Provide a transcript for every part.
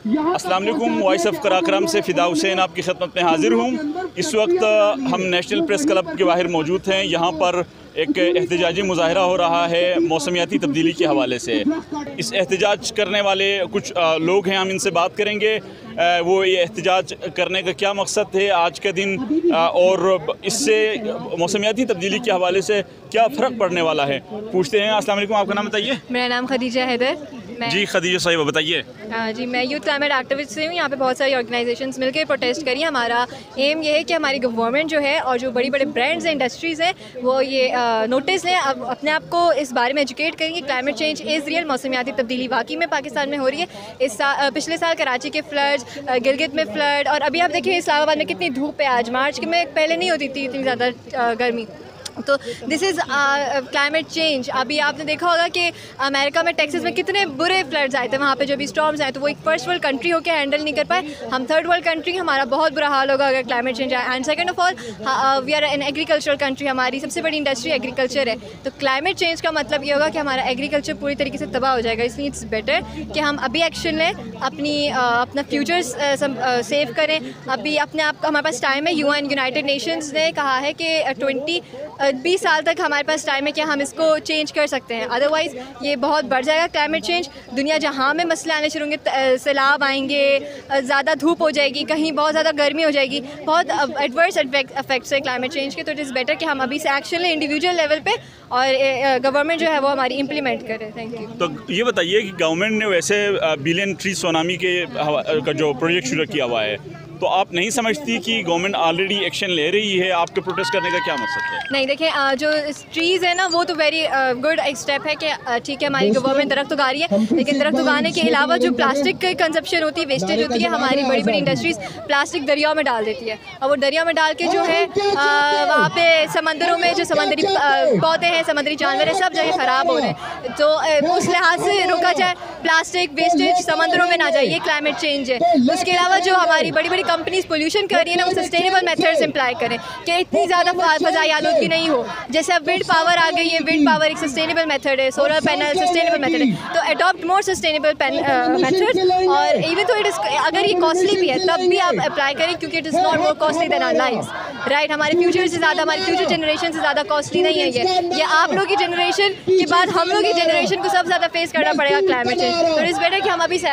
अस्सलाम वालेकुम voice of Karakoram से फ़िदा हुसैन आपकी खदमत में हाज़िर हूँ। इस वक्त हम नेशनल प्रेस क्लब के बाहर मौजूद हैं। यहाँ पर एक एहतजाजी मुजाहरा हो रहा है मौसमियाती तब्दीली के हवाले से। इस एहतजाज करने वाले कुछ लोग हैं हम इनसे बात करेंगे। वो ये एहतजाज करने का क्या मकसद है आज के दिन? और इससे मौसमियाती तब्दीली के हवाले से क्या फ़र्क पड़ने वाला है? पूछते हैं। अस्सलाम वालेकुम आपका नाम बताइए। मेरा नाम खदीजा हैदर। मैं जी खदीजा साहिबा बताइए। हाँ जी मैं यूथ क्लाइमेट एक्टिविस्ट से हूँ। यहाँ पे बहुत सारी ऑर्गेनाइजेशंस मिलकर प्रोटेस्ट करी। हमारा एम ये है कि हमारी गवर्नमेंट जो है और जो बड़ी बड़े ब्रांड्स हैं इंडस्ट्रीज़ हैं वो ये नोटिस लें। अब अपने आप को इस बारे में एजुकेट करें कि क्लाइमेट चेंज इज़ रियल मौसमियाती तब्दीली वाकई में पाकिस्तान में हो रही है। इस साल पिछले साल कराची के फ्लड्स गिलगित में फ्लड और अभी आप देखिए इस्लामाबाद में कितनी धूप है आज। मार्च में पहले नहीं होती थी इतनी ज़्यादा गर्मी। तो दिस इज़ क्लाइमेट चेंज अभी आपने देखा होगा कि अमेरिका में टेक्सास में कितने बुरे फ्लड्स आए थे। वहाँ पे जो भी स्टॉम्स आए तो वो एक फ़र्स्ट वर्ल्ड कंट्री होकर हैंडल नहीं कर पाए। हम थर्ड वर्ल्ड कंट्री हमारा बहुत बुरा हाल होगा अगर क्लाइमेट चेंज आए। And second of all we are an agricultural country हमारी सबसे बड़ी इंडस्ट्री एग्रीकल्चर है। तो क्लाइमेट चेंज का मतलब ये होगा कि हमारा एग्रीकल्चर पूरी तरीके से तबाह हो जाएगा। इसलिए इट्स बेटर कि हम अभी एक्शन लें अपनी uh, अपना फ्यूचर सेव करें। अभी अपने आप हमारे पास टाइम है। यू एन यूनाइटेड नेशंस ने कहा है कि ट्वेंटी बीस साल तक हमारे पास टाइम है कि हम इसको चेंज कर सकते हैं। अदरवाइज़ ये बहुत बढ़ जाएगा क्लाइमेट चेंज दुनिया जहाँ में मसले आने शुरू होंगे सैलाब आएँगे ज़्यादा धूप हो जाएगी, कहीं बहुत ज़्यादा गर्मी हो जाएगी, बहुत एडवर्स इफेक्ट्स है क्लाइमेट चेंज के तो इट इज़ बेटर कि हम अभी से एक्शन लें इंडिविजुअल लेवल पर और गवर्नमेंट जो है वो हमारी इम्प्लीमेंट करे। थैंक यू तो ये बताइए कि गवर्नमेंट ने वैसे बिलियन ट्री सोनामी के का जो प्रोजेक्ट शुरू किया हुआ है तो आप नहीं समझती कि गवर्नमेंट ऑलरेडी एक्शन ले रही है? आपके प्रोटेस्ट करने का क्या मकसद है? नहीं देखिए जो ट्रीज़ है ना वो तो वेरी गुड एक स्टेप है कि ठीक है हमारी गवर्नमेंट दरख्त उगा रही है लेकिन दरख्त उगाने के अलावा जो प्लास्टिक की कंजप्शन होती है वेस्टेज होती है हमारी बड़ी बड़ी इंडस्ट्रीज़ प्लास्टिक दरियाओं में डाल देती है। और वो दरिया में डाल के जो है वहाँ पे समंदरों में जो समुद्री पौधे हैं समुद्री जानवर हैं सब जगह ख़राब हो रहे हैं। तो उस लिहाज से रोका जाए प्लास्टिक वेस्टेज समंदरों में ना जाए ये क्लाइमेट चेंज है। उसके अलावा जो हमारी बड़ी बड़ी कंपनीज़ पोल्यूशन कर रही है ना वो सस्टेनेबल मेथड्स अप्लाई करें। कि इतनी ज़्यादा फ़जाई आलूदगी नहीं हो? जैसे अब विंड पावर आ गई है विंड पावर एक सस्टेनेबल मेथड है सोलर पैनल सस्टेनेबल मेथड है। तो अडॉप्ट मोर सस्टेनेबल मेथड और इवन तो इट इज़ अगर ये कॉस्टली भी है तब भी आप अप्लाई करें क्योंकि it is not more costly than our life right हमारे फ्यूचर से ज़्यादा हमारी फ्यूचर जनरेशन से ज़्यादा कॉस्टली नहीं है ये। ये आप लोग की जनरेशन के बाद हम लोग की जनरेशन को सबसे ज़्यादा फेस करना पड़ेगा क्लाइमेट चेंज तो इट्स बेटर कि हम अभी से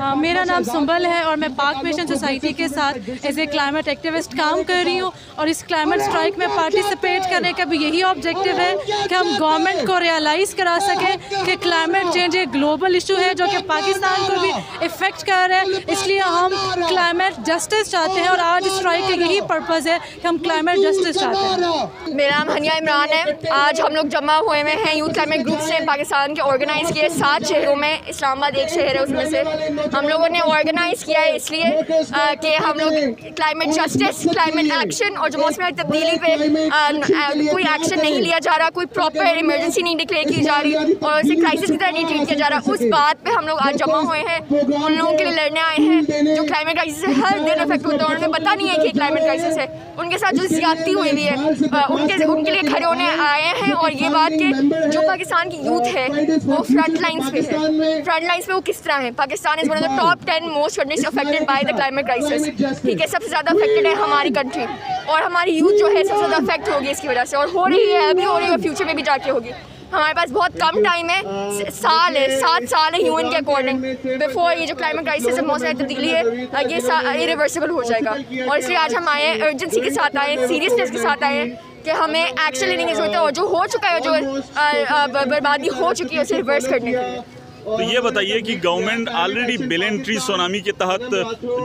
हाँ, मेरा नाम सुंबल है और मैं पाक मिशन सोसाइटी के साथ एज ए क्लाइमेट एक्टिविस्ट काम कर रही हूँ और इस क्लाइमेट स्ट्राइक में पार्टिसिपेट करने का भी यही ऑब्जेक्टिव है कि हम गवर्नमेंट को रियलाइज़ करा सकें कि क्लाइमेट चेंज एक ग्लोबल इशू है जो कि पाकिस्तान को भी इफ़ेक्ट कर रहा है। इसलिए हम क्लाइमेट जस्टिस चाहते हैं और आज स्ट्राइक का यही पर्पज़ है कि हम क्लाइमेट जस्टिस चाहते हैं। मेरा नाम हनिया इमरान है। आज हम लोग जमा हुए हुए हैं यूथ क्लाइमेट ग्रुप से पाकिस्तान के ऑर्गेनाइज़ किए सात शहरों में, इस्लामाबाद एक शहर है उसमें से। हम लोगों ने ऑर्गेनाइज़ किया है, इसलिए कि हम लोग क्लाइमेट जस्टिस क्लाइमेट एक्शन और जो मौसमी तब्दीली पे अ, अ, कोई एक्शन नहीं लिया जा रहा कोई प्रॉपर इमरजेंसी नहीं डिक्लेयर की जा रही और उसे क्राइसिस की तरह नहीं ट्रीट किया जा रहा। उस बात पे हम लोग आज जमा हुए हैं। उन लोगों के लिए लड़ने आए हैं। जो क्लाइमेट क्राइसिस से हर दिन इफ़ेक्ट होता है। उन्हें पता नहीं है कि क्लाइमेट क्राइसिस है। उनके साथ जो ज्यादती हुई हुई है उनके उनके लिए खड़े होने आए हैं और ये बात कि जो पाकिस्तान की यूथ है वो फ्रंट लाइन्स पे है। फ्रंट लाइन्स पे वो किस तरह है? Pakistan is one of the top ten most affected by the climate crisis ठीक है सबसे ज़्यादा अफेक्टेड है हमारी कंट्री और हमारी यूथ जो है सबसे ज़्यादा अफेक्ट होगी इसकी वजह से। और हो रही है अभी हो रही है फ्यूचर में भी जाके होगी। हमारे पास बहुत कम टाइम है। साल है सात साल है यूएन के अकॉर्डिंग बिफोर ये जो क्लाइमेट क्राइसिस है मौसम तब्दीली है ये इरिवर्सिबल हो जाएगा। और इसलिए आज हम आए हैं अर्जेंसी के साथ आए हैं सीरियसनेस के साथ आए हैं कि हमें एक्शन लेने की ज़रूरत है। और जो हो चुका है जो बर्बादी हो चुकी है उसे रिवर्स करने के लिए। तो ये बताइए कि government already billion tree tsunami के तहत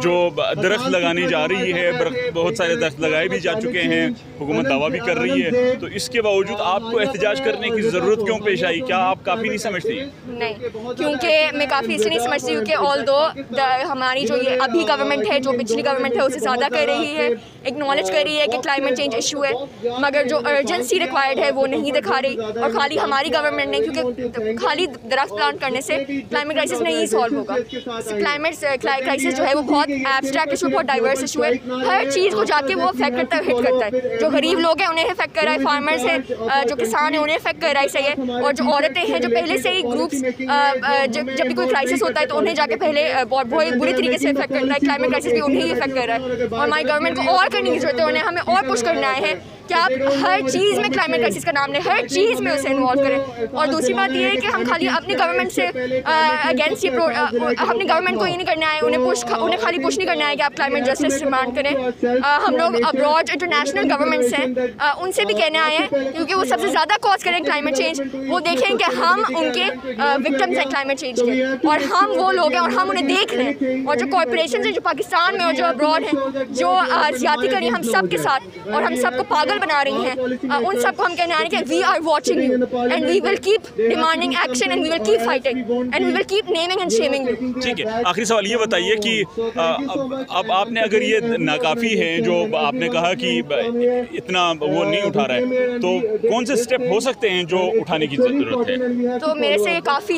जो दरख्त लगाने जा रही है बहुत सारे दरख्त लगाए भी जा चुके हैं, हुकूमत दावा भी कर रही है। तो इसके बावजूद आपको एहतजाज करने की ज़रूरत क्यों पेश आई? क्या आप काफ़ी नहीं समझती? नहीं, क्योंकि मैं काफ़ी इसलिए नहीं समझती हूँ कि ऑल दो हमारी जो ये अभी गवर्नमेंट है, जो पिछली गवर्नमेंट है, उसे ज़्यादा कर रही है एक्नॉलेज कर रही है कि क्लाइमेट चेंज इशू है, मगर जो अर्जेंसी रिक्वायर्ड है, वो नहीं दिखा रही। और खाली हमारी गवर्नमेंट ने क्योंकि खाली दरख्त प्लांट करने से से क्लाइमेट क्राइसिस नहीं सॉल्व होगा। क्लाइमेट क्राइसिस जो है वो बहुत एब्स्ट्रैक्ट इशू बहुत डाइवर्स इशू है। हर चीज़ को जाके वो अफेक्ट करता है हिट करता है। जो गरीब लोग हैं उन्हें इफ़ेक्ट कर रहा है फार्मर्स हैं जो किसान हैं उन्हें इफ़ेक्ट कर रहा है सही है। और जो औरतें हैं जो पहले से ही ग्रुप्स जब जब भी कोई क्राइसिस होता है तो उन्हें जाके पहले बहुत बुरी तरीके से इफ़ेक्ट करता है क्लाइमेट क्राइसिस भी उन्हें ही इफ़ेक्ट कर रहा है। और हमारी गवर्नमेंट को और करने की ज़रूरत है उन्हें हमें और पुश करना है। कि आप हर चीज़ में क्लाइमेट क्राइसिस का नाम लें, हर चीज़ में उसे इन्वॉल्व करें। और दूसरी बात ये है कि हम खाली अपनी गवर्नमेंट से अगेंस्ट ये अपनी गवर्नमेंट को ये नहीं करना है उन्हें पुश उन्हें खाली पुश नहीं करना है कि आप क्लाइमेट जस्टिस डिमांड करें। हम लोग अब्रॉड इंटरनेशनल गवर्नमेंट्स हैं उनसे भी कहने आए हैं, क्योंकि वो सबसे ज़्यादा कॉज करें क्लाइमेट चेंज वो देखें कि हम उनके विक्टम्स हैं क्लाइमेट चेंज के। और हम वो लोग हैं और हम उन्हें देख रहे हैं। और जो कॉरपोरेशन हैं, जो पाकिस्तान में और जो अब्रॉड हैं, जो ज़्यादा करें हम सब के साथ, और हम सबको पागल पागल बना रही हैं उन सबको हम कहने आ रहे हैं कि we are watching you and we will keep demanding action and we will keep fighting and we will keep naming and shaming you ठीक है आखिरी सवाल ये बताइए कि अब, अब आपने अगर ये नाकाफ़ी है जो आपने कहा कि इतना वो नहीं उठा रहा है तो कौन से स्टेप हो सकते हैं जो उठाने की ज़रूरत है? तो मेरे से काफ़ी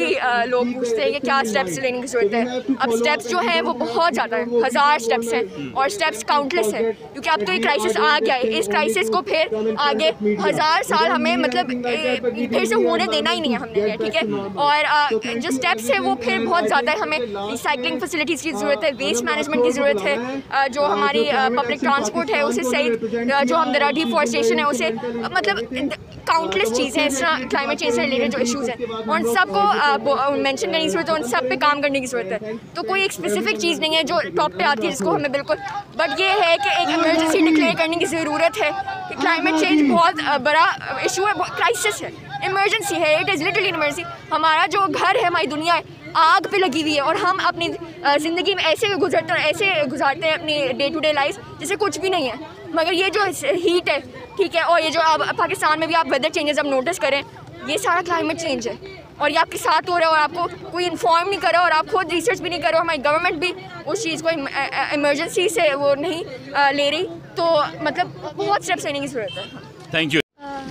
लोग पूछते हैं कि क्या स्टेप्स लेने की ज़रूरत है। अब स्टेप्स जो हैं वो बहुत ज़्यादा है हज़ार स्टेप्स हैं और स्टेप्स काउंटलेस हैं क्योंकि अब तो ये क्राइसिस आ गया है। इस क्राइसिस को फिर आगे हज़ार साल हमें मतलब फिर से होने देना ही नहीं है हमने ठीक है? और जो स्टेप्स है वो फिर बहुत ज़्यादा है हमें रिसाइकलिंग फैसिलिटीज़ की ज़रूरत है वेस्ट मैनेजमेंट की ज़रूरत है जो हमारी पब्लिक ट्रांसपोर्ट है उसे सही जो हम दरा डिफॉरेस्टेशन है उसे मतलब काउंटलेस चीज़ें हैं इस तरह क्लाइमेट चेंज से रिलेटेड जो इशूज़ हैं। उन सबको मैंशन करने की ज़रूरत है उन सब पे काम करने की ज़रूरत है। तो कोई एक स्पेसिफिक चीज़ नहीं है जो टॉप पे आती है जिसको हमें बिल्कुल बट ये है कि एक इमरजेंसी डिक्लेयर करने की ज़रूरत है क्लाइमेट चेंज बहुत बड़ा इशू है क्राइसिस है। इमरजेंसी है इट इज़ लिटरली इमरजेंसी हमारा जो घर है हमारी दुनिया है आग पे लगी हुई है और हम अपनी ज़िंदगी में ऐसे गुजरते ऐसे गुजारते हैं अपनी डे टू डे लाइफ जैसे कुछ भी नहीं है। मगर ये जो हीट है ठीक है और ये जो आप पाकिस्तान में भी आप वेदर चेंजेस अब नोटिस करें ये सारा क्लाइमेट चेंज है। और ये आपके साथ हो रहा है और आपको कोई इन्फॉर्म नहीं कर रहा और आप खुद रिसर्च भी नहीं कर रहे हमारी गवर्नमेंट भी उस चीज़ को इमरजेंसी से वो नहीं ले रही। तो मतलब बहुत स्टेप्स लेने की ज़रूरत है थैंक यू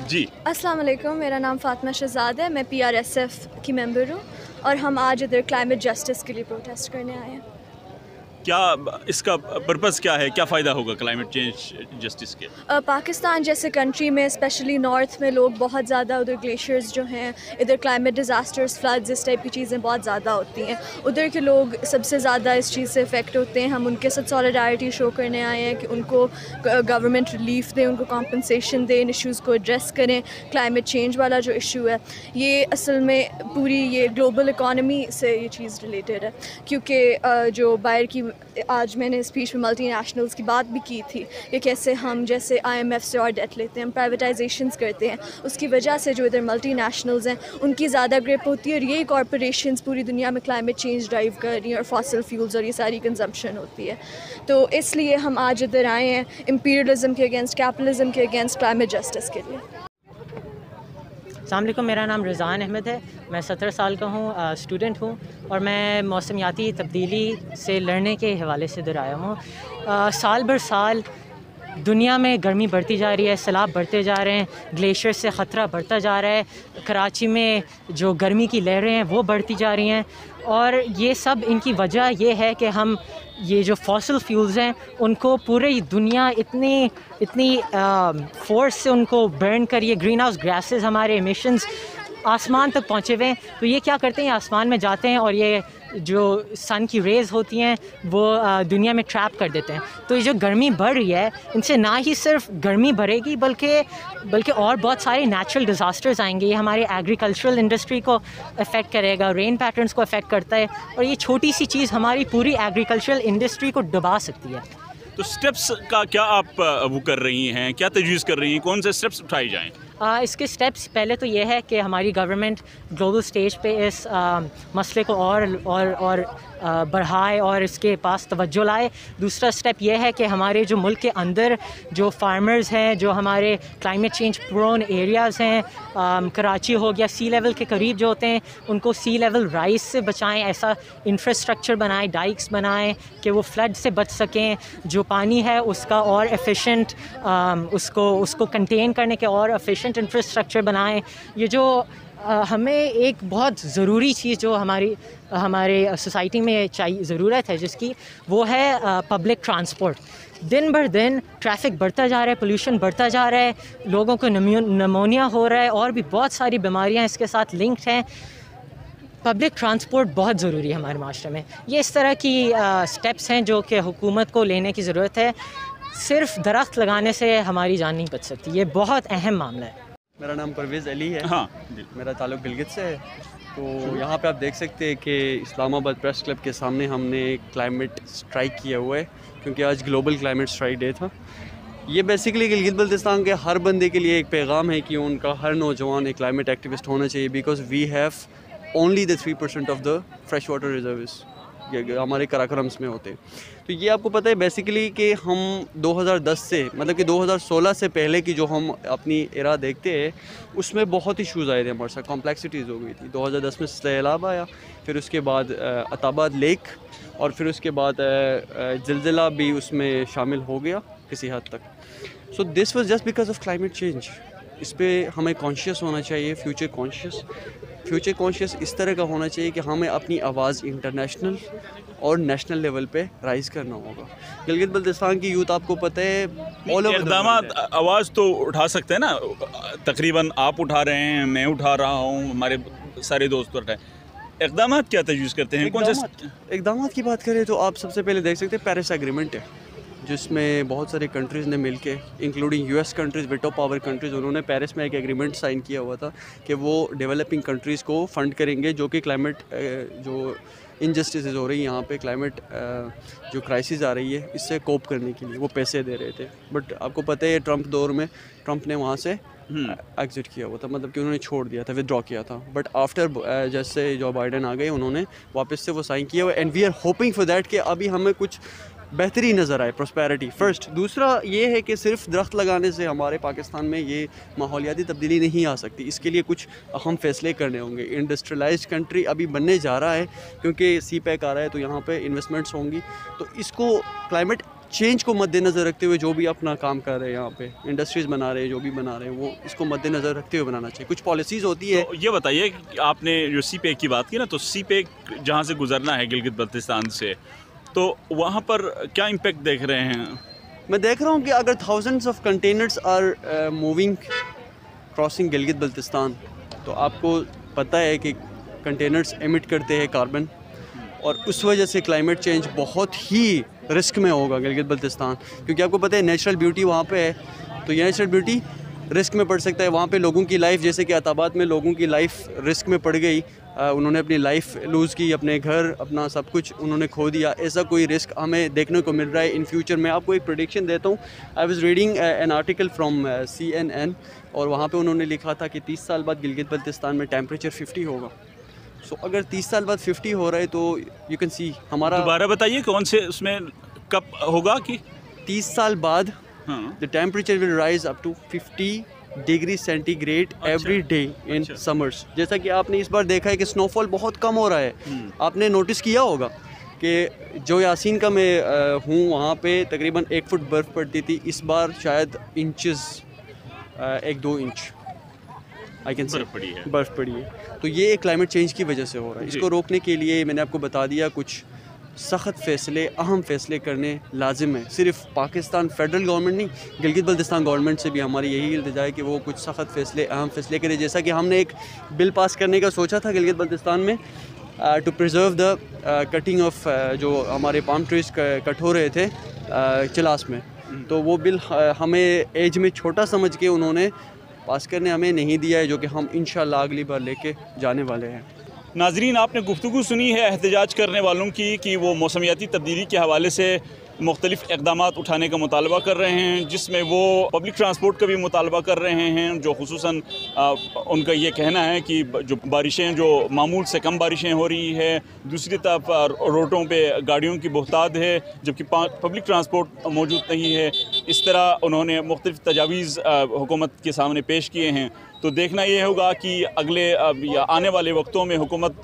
जी. अस्सलाम वालेकुम मेरा नाम फातिमा शहजाद है। मैं पीआरएसएफ की मेंबर हूँ और हम आज इधर क्लाइमेट जस्टिस के लिए प्रोटेस्ट करने आए हैं। क्या इसका पर्पज़ क्या है? क्या फ़ायदा होगा क्लाइमेट चेंज जस्टिस के? पाकिस्तान जैसे कंट्री में स्पेशली नॉर्थ में, लोग बहुत ज़्यादा उधर ग्लेशियर्स जो हैं, इधर क्लाइमेट डिज़ास्टर्स फ्लड्स इस टाइप की चीज़ें बहुत ज़्यादा होती हैं। उधर के लोग सबसे ज़्यादा इस चीज़ से इफ़ेक्ट होते हैं। हम उनके साथ सॉलिडारिटी शो करने आए हैं कि उनको गवर्नमेंट रिलीफ दें, उनको कॉम्पनसेशन दें इन इशूज़ को एड्रेस करें। क्लाइमेट चेंज वाला जो इशू है, ये असल में पूरी ये ग्लोबल इकानमी से ये चीज़ रिलेटेड है। क्योंकि जो बाहर की आज मैंने स्पीच में मल्टी नेशनल्स की बात भी की थी कि कैसे हम जैसे आईएमएफ से और डेट लेते हैं, हम प्राइवेटाइजेशंस करते हैं, उसकी वजह से जो इधर मल्टी नेशनल्स हैं, उनकी ज़्यादा ग्रिप होती है और यही कॉरपोरेशन पूरी दुनिया में क्लाइमेट चेंज ड्राइव कर रही हैं और फॉसल फ्यूल्स और ये सारी कंजम्पशन होती है। तो इसलिए हम आज इधर आए हैं इम्पीरियलिज्म के अगेंस्ट कैपिटलिज्म के अगेंस्ट क्लाइमेट जस्टिस के लिए। अल्लाम मेरा नाम रिज़ान अहमद है। मैं सत्रह साल का हूँ स्टूडेंट हूँ और मैं मौसमियाती तब्दीली से लड़ने के हवाले से इधर आया हूँ। साल भर साल दुनिया में गर्मी बढ़ती जा रही है, सैलाब बढ़ते जा रहे हैं, ग्लेशियर से ख़तरा बढ़ता जा रहा है, कराची में जो गर्मी की लहरें हैं वो बढ़ती जा रही हैं और ये सब इनकी वजह ये है कि हम ये जो फॉसल फ्यूल्स हैं, उनको पूरी दुनिया इतनी इतनी फोर्स से उनको बर्न करिए। ग्रीन हाउस ग्रासेस हमारे मिशन आसमान तक पहुँचे हुए हैं। तो ये क्या करते हैं? आसमान में जाते हैं और ये जो सन की रेज़ होती हैं, वो दुनिया में ट्रैप कर देते हैं। तो ये जो गर्मी बढ़ रही है, इनसे ना ही सिर्फ़ गर्मी बढ़ेगी, बल्कि बल्कि और बहुत सारे नेचुरल डिज़ास्टर्स आएँगे। ये हमारे एग्रीकल्चरल इंडस्ट्री को अफेक्ट करेगा रेन पैटर्न्स को अफेक्ट करता है, और ये छोटी सी चीज़ हमारी पूरी एग्रीकल्चरल इंडस्ट्री को डुबा सकती है। तो स्टेप्स का क्या आप वो कर रही हैं? क्या तजवीज़ कर रही हैं? कौन से स्टेप्स उठाए जाएँ? इसके स्टेप्स पहले तो ये है कि हमारी गवर्नमेंट ग्लोबल स्टेज पे इस आ, मसले को और और और बढ़ाए और इसके पास तवज्जो लाए। दूसरा स्टेप ये है कि हमारे जो मुल्क के अंदर जो फार्मर्स हैं जो हमारे क्लाइमेट चेंज प्रोन एरियाज़ हैं कराची हो गया सी लेवल के करीब जो होते हैं उनको सी लेवल राइस से बचाएँ ऐसा इंफ्रास्ट्रक्चर बनाएँ डाइक्स बनाएँ कि वो फ्लड से बच सकें। जो पानी है उसका और एफिशिएंट उसको उसको कंटेन करने के और एफिशिएंट इंफ्रास्ट्रक्चर बनाएँ। ये जो हमें एक बहुत ज़रूरी चीज़ जो हमारी, हमारे सोसाइटी में चाहिए ज़रूरत है, जिसकी, वो है पब्लिक ट्रांसपोर्ट दिन भर दिन ट्रैफ़िक बढ़ता जा रहा है पोल्यूशन बढ़ता जा रहा है, लोगों को नमोनिया हो रहा है और भी बहुत सारी बीमारियाँ इसके साथ लिंक्ड हैं। पब्लिक ट्रांसपोर्ट बहुत ज़रूरी है हमारे माशरे में। ये इस तरह की स्टेप्स हैं जो कि हुकूमत को लेने की ज़रूरत है। सिर्फ़ दरख्त लगाने से हमारी जान नहीं बच सकती। ये बहुत अहम मामला है। मेरा नाम परवेज़ अली है। हाँ मेरा ताल्लुक गिलगित से है। तो यहाँ पे आप देख सकते हैं कि इस्लामाबाद प्रेस क्लब के सामने हमने क्लाइमेट स्ट्राइक किया हुआ है क्योंकि आज ग्लोबल क्लाइमेट स्ट्राइक डे था। ये बेसिकली गिलगित बल्तिस्तान के हर बंदे के लिए एक पैगाम है कि उनका हर नौजवान एक क्लाइमेट एक्टिविस्ट होना चाहिए because we have only the three percent of the fresh water reserves हमारे कराक्रम्स में होते तो ये आपको पता है बेसिकली कि हम 2010 से मतलब कि 2016 से पहले की जो हम अपनी एरा देखते हैं, उसमें बहुत इशूज़ आए थे हमारे साथ कॉम्प्लेक्सिटीज़ हो गई थी। 2010 में सैलाब आया, फिर उसके बाद अताबाद लेक और फिर उसके बाद जलजिला भी उसमें शामिल हो गया किसी हद तक। So this was just because of climate change इस पर हमें कॉन्शियस होना चाहिए फ्यूचर कॉन्शियस फ्यूचर कॉन्शियस इस तरह का होना चाहिए कि हमें अपनी आवाज़ इंटरनेशनल और नेशनल लेवल पे राइज़ करना होगा। गिलगित बल्तिस्तान की यूथ आपको पता है over इकदाम आवाज़ तो उठा सकते हैं ना। तकरीबन आप उठा रहे हैं मैं उठा रहा हूँ हमारे सारे दोस्त उठाए इकदाम क्या तजवीज़ करते हैं? कौन से इकदामात की बात करें तो आप सबसे पहले देख सकते हैं पेरिस एग्रीमेंट है। जिसमें बहुत सारे कंट्रीज़ ने मिलके including US countries veto power countries उन्होंने पेरिस में एक एग्रीमेंट साइन किया हुआ था कि वो डेवलपिंग कंट्रीज़ को फंड करेंगे जो कि क्लाइमेट जो इनजस्टिस हो रही है यहाँ पे क्लाइमेट जो क्राइसिस आ रही है इससे कोप करने के लिए वो पैसे दे रहे थे। बट आपको पता है ट्रंप दौर में ट्रंप ने वहाँ से एग्जिट किया हुआ था मतलब कि उन्होंने छोड़ दिया था विदड्रॉ किया था। बट आफ्टर जैसे जो बाइडन आ गए उन्होंने वापस से वो साइन किया हुआ and we are hoping for that कि अभी हमें कुछ बेहतरी नज़र आए प्रॉस्पेरिटी फ़र्स्ट दूसरा ये है कि सिर्फ़ दरख्त लगाने से हमारे पाकिस्तान में ये माहौलियाती तब्दीली नहीं आ सकती। इसके लिए कुछ अहम फैसले करने होंगे। इंडस्ट्रियलाइज कंट्री अभी बनने जा रहा है, क्योंकि सी पैक आ रहा है तो यहाँ पर इन्वेस्टमेंट्स होंगी। तो इसको क्लाइमेट चेंज को मद्देनज़र रखते हुए जो भी अपना काम कर रहे हैं यहाँ पे इंडस्ट्रीज़ बना रहे हैं, जो भी बना रहे हैं, वो इसको मद्देनज़र रखते हुए बनाना चाहिए। कुछ पॉलिसीज़ होती है। तो ये बताइए आपने जो सी पैक की बात की ना तो सी पैक जहाँ से गुजरना है, गिलगित बल्तिस्तान से तो वहाँ पर क्या इम्पेक्ट देख रहे हैं? मैं देख रहा हूँ कि अगर thousands of containers are moving crossing Gilgit Baltistan तो आपको पता है कि कंटेनर्स एमिट करते हैं कार्बन और उस वजह से क्लाइमेट चेंज बहुत ही रिस्क में होगा गिलगित बल्तिस्तान क्योंकि आपको पता है नेचुरल ब्यूटी वहाँ पे है। तो ये नेचुरल ब्यूटी रिस्क में पड़ सकता है। वहाँ पे लोगों की लाइफ जैसे कि अताबाद में लोगों की लाइफ रिस्क में पड़ गई। उन्होंने अपनी लाइफ लूज़ की अपने घर अपना सब कुछ उन्होंने खो दिया। ऐसा कोई रिस्क हमें देखने को मिल रहा है इन फ्यूचर मैं। आपको एक प्रोडिक्शन देता हूँ। I was reading an article from C N N और वहाँ पर उन्होंने लिखा था कि 30 साल बाद गिलगित बल्तिस्तान में टेम्परेचर 50 होगा। सो so, अगर 30 साल बाद 50 हो रहा है तो यू कैन सी हमारा दोबारा बताइए कौन से उसमें कब होगा कि? 30 साल बाद the temperature will rise up to 50 degree centigrade every day in. Summers जैसा कि आपने इस बार देखा है कि स्नोफॉल बहुत कम हो रहा है। आपने नोटिस किया होगा कि जो यासीन का मैं हूँ वहाँ पे तकरीबन एक फुट बर्फ़ पड़ती थी। इस बार शायद इंचेस एक दो इंच आई कैन बर्फ़ पड़ी है। बर्फ़ पड़ी है। तो ये क्लाइमेट चेंज की वजह से हो रहा है। इसको रोकने के लिए मैंने आपको बता दिया कुछ सख्त फ़ैसले अहम फ़ैसले करने लाजिम है। सिर्फ़ पाकिस्तान फेडरल गवर्नमेंट नहीं गिलगित बल्तिस्तान गवर्नमेंट से भी हमारी यही इल्तजा है कि वो कुछ सख्त फ़ैसले अहम फ़ैसले करें। जैसा कि हमने एक बिल पास करने का सोचा था गिलगित बल्तिस्तान में to preserve the cutting of जो हमारे पाम ट्रीज कट हो रहे थे uh, चिलास में। तो वो बिल uh, हमें एज में छोटा समझ के उन्होंने पास करने हमें नहीं दिया है जो कि हम इन अगली बार लेके जाने वाले हैं। नाजरीन, आपने गुफ्तु सुनी है एहतजाज करने वालों की कि वो मौसमियाती तब्दीली के हवाले से मुख्तलिफ़ इकदाम उठाने का मुतालबा कर रहे हैं, जिसमें वो पब्लिक ट्रांसपोर्ट का भी मुतालबा कर रहे हैं, जो खसूस उनका ये कहना है कि जो बारिशें, जो मामूल से कम बारिशें हो रही है, दूसरी तरफ़ रोडों पर गाड़ियों की बहुताद है, जबकि पब्लिक ट्रांसपोर्ट मौजूद नहीं है। इस तरह उन्होंने मुख्तलिफ़ तजावीज़ हुकूमत के सामने पेश किए हैं। तो देखना ये होगा कि अगले या आने वाले वक्तों में हुकूमत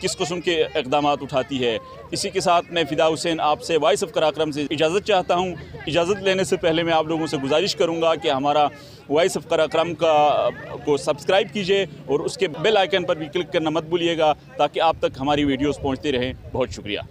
किस कस्म के इकदाम उठाती है। इसी के साथ मैं फ़िदा हुसैन आपसे वाइस ऑफ़ कराक्रम से इजाज़त चाहता हूँ। इजाज़त लेने से पहले मैं आप लोगों से गुजारिश करूँगा कि हमारा वॉइस ऑफ़ कराक्रम का को सब्सक्राइब कीजिए और उसके बेल आइकन पर भी क्लिक करना मत भूलिएगा ताकि आप तक हमारी वीडियोस पहुँचती रहें। बहुत शुक्रिया।